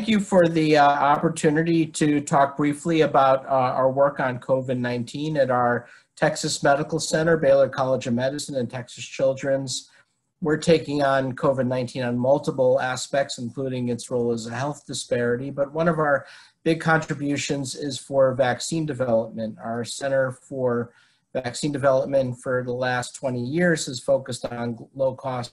thank you for the uh, opportunity to talk briefly about uh, our work on COVID-19 at our Texas Medical Center, Baylor College of Medicine, and Texas Children's. We're taking on COVID-19 on multiple aspects, including its role as a health disparity, but one of our big contributions is for vaccine development. Our Center for Vaccine Development for the last 20 years has focused on low-cost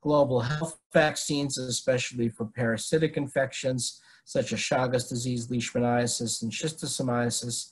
global health vaccines, especially for parasitic infections such as Chagas disease, leishmaniasis, and schistosomiasis.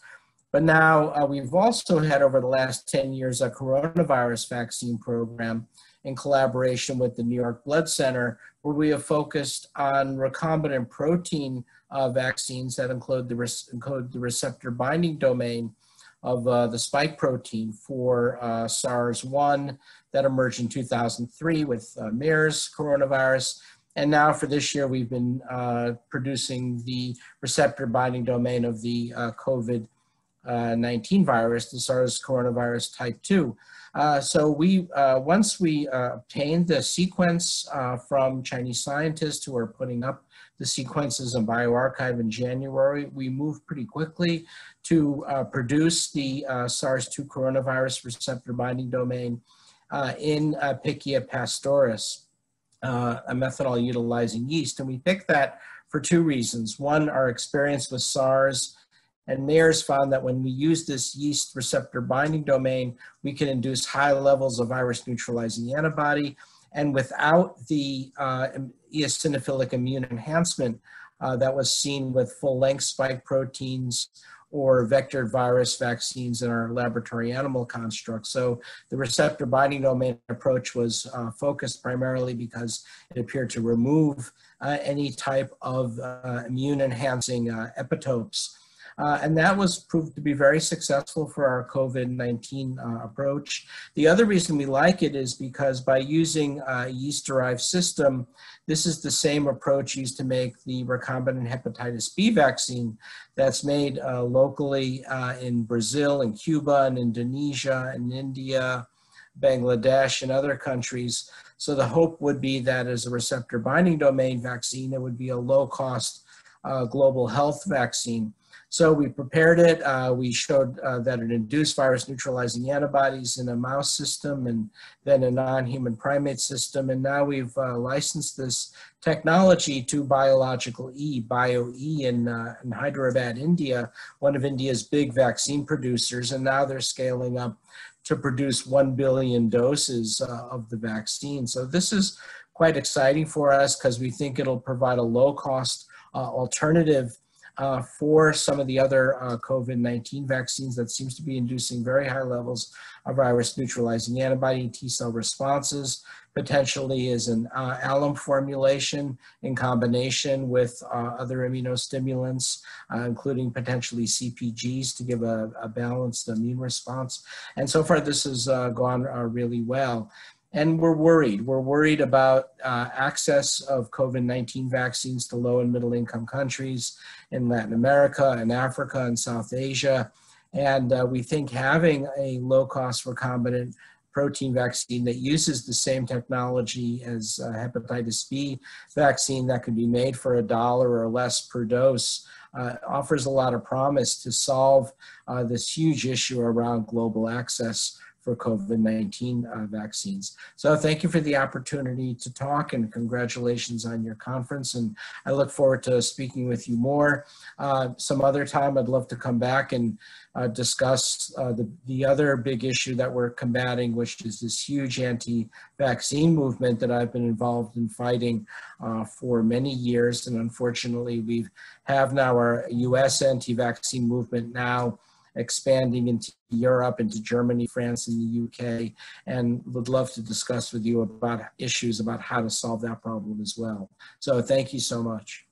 But now uh, we've also had over the last 10 years a coronavirus vaccine program in collaboration with the New York Blood Center, where we have focused on recombinant protein uh, vaccines that include the, encode the receptor binding domain of uh, the spike protein for uh, SARS-1 that emerged in 2003 with uh, MERS coronavirus. And now for this year, we've been uh, producing the receptor binding domain of the uh, COVID-19 virus, the SARS coronavirus type 2. Uh, so we, once we obtained the sequence from Chinese scientists who are putting up the sequences in bioRxiv in January, we moved pretty quickly to uh, produce the uh, SARS-2 coronavirus receptor binding domain uh, in uh, Pichia pastoris, uh, a methanol utilizing yeast. And we picked that for two reasons. One, our experience with SARS and MERS found that when we use this yeast receptor binding domain, we can induce high levels of virus neutralizing antibody and without the uh, eosinophilic immune enhancement uh, that was seen with full-length spike proteins or vectored virus vaccines in our laboratory animal constructs. So the receptor binding domain approach was uh, focused primarily because it appeared to remove uh, any type of uh, immune enhancing uh, epitopes uh, and that was proved to be very successful for our COVID-19 uh, approach. The other reason we like it is because by using a yeast-derived system, this is the same approach used to make the recombinant hepatitis B vaccine that's made uh, locally uh, in Brazil and Cuba and Indonesia and India, Bangladesh and other countries. So the hope would be that as a receptor binding domain vaccine, it would be a low cost uh, global health vaccine. So we prepared it. Uh, we showed uh, that it induced virus neutralizing antibodies in a mouse system and then a non-human primate system. And now we've uh, licensed this technology to Biological E, BioE in, uh, in Hyderabad, India, one of India's big vaccine producers. And now they're scaling up to produce 1 billion doses uh, of the vaccine. So this is quite exciting for us because we think it'll provide a low cost uh, alternative uh, for some of the other uh, COVID-19 vaccines that seems to be inducing very high levels of virus neutralizing antibody and T cell responses, potentially is an uh, alum formulation in combination with uh, other immunostimulants, uh, including potentially CPGs to give a, a, balanced immune response. And so far this has uh, gone really well. And we're worried. We're worried about uh, access of COVID-19 vaccines to low and middle income countries in Latin America and Africa and South Asia. And uh, we think having a low cost recombinant protein vaccine that uses the same technology as hepatitis B vaccine that can be made for a dollar or less per dose uh, offers a lot of promise to solve uh, this huge issue around global access for COVID-19 uh, vaccines. So thank you for the opportunity to talk and congratulations on your conference. And I look forward to speaking with you more. Uh, some other time, I'd love to come back and uh, discuss uh, the, the other big issue that we're combating, which is this huge anti-vaccine movement that I've been involved in fighting uh, for many years. And unfortunately, we have now our US anti-vaccine movement now expanding into Europe, into Germany, France, and the UK, and would love to discuss with you about issues about how to solve that problem as well. So thank you so much.